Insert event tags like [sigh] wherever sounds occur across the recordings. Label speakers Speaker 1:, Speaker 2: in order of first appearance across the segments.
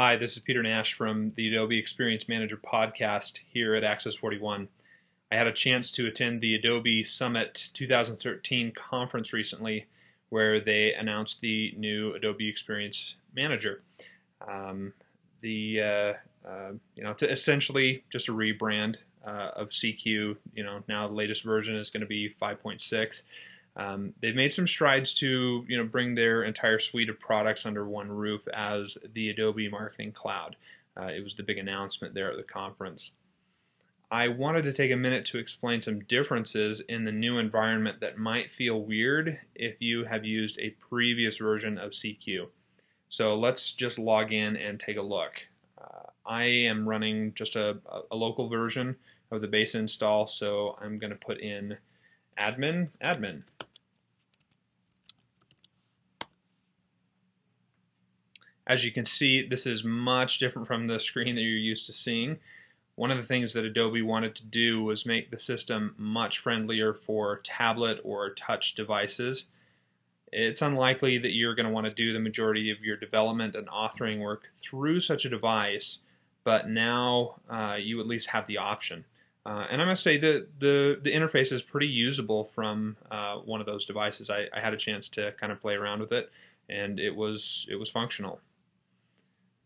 Speaker 1: Hi, this is Peter Nash from the Adobe Experience Manager podcast here at Axis41. I had a chance to attend the Adobe Summit 2013 conference recently where they announced the new Adobe Experience Manager. Um, the uh, uh, you know it's essentially just a rebrand uh, of CQ. You know now the latest version is going to be 5.6. Um, they've made some strides to you know bring their entire suite of products under one roof as the Adobe Marketing Cloud. Uh, it was the big announcement there at the conference. I wanted to take a minute to explain some differences in the new environment that might feel weird if you have used a previous version of CQ. So let's just log in and take a look. Uh, I am running just a, a local version of the base install, so I'm going to put in admin, admin. As you can see, this is much different from the screen that you're used to seeing. One of the things that Adobe wanted to do was make the system much friendlier for tablet or touch devices. It's unlikely that you're going to want to do the majority of your development and authoring work through such a device, but now uh, you at least have the option. Uh, and I must say that the, the interface is pretty usable from uh, one of those devices. I, I, had a chance to kind of play around with it, and it was it was functional.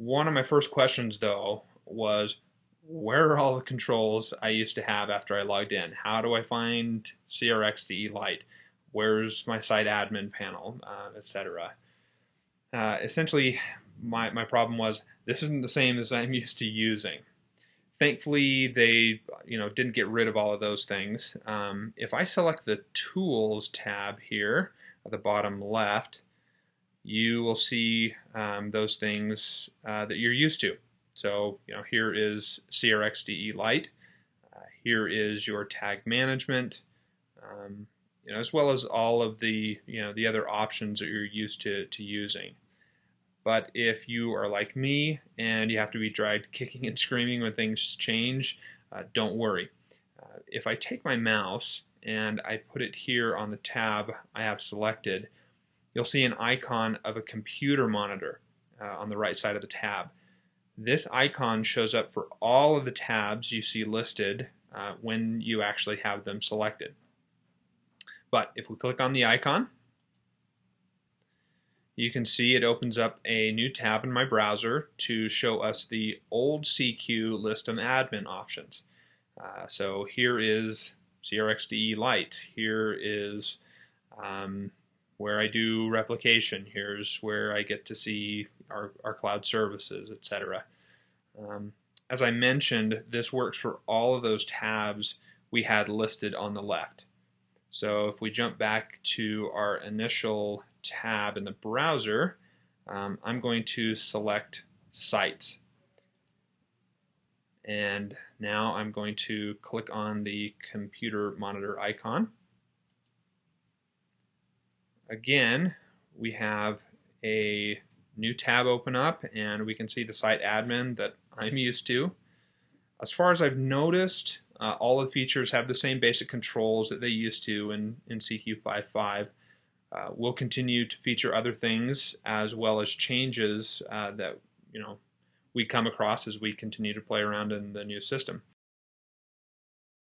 Speaker 1: One of my first questions, though, was where are all the controls I used to have after I logged in? How do I find CRXDE Lite? Where's my site admin panel, uh, etc. Uh, essentially, my, my problem was this isn't the same as I'm [laughs] used to using. Thankfully, they you know didn't get rid of all of those things. Um, if I select the Tools tab here at the bottom left, you will see um, those things uh, that you're used to. So, you know, here is CRXDE Lite. Uh, here is your tag management, um, you know, as well as all of the, you know, the other options that you're used to, to using. But if you are like me and you have to be dragged kicking and screaming when things change, uh, don't worry. Uh, if I take my mouse and I put it here on the tab I have selected, you'll see an icon of a computer monitor uh, on the right side of the tab. This icon shows up for all of the tabs you see listed uh, when you actually have them selected. But if we click on the icon, you can see it opens up a new tab in my browser to show us the old CQ list of admin options. Uh, so here is CRXDE Lite. Here is um, where I do replication. Here's where I get to see our, our cloud services, etc. Um, as I mentioned, this works for all of those tabs we had listed on the left. So if we jump back to our initial tab in the browser, um, I'm going to select Sites. And now I'm going to click on the computer monitor icon again, we have a new tab open up and we can see the site admin that I'm used to. As far as I've noticed, uh, all the features have the same basic controls that they used to in, in CQ5.5. Uh, we'll continue to feature other things as well as changes uh, that you know we come across as we continue to play around in the new system.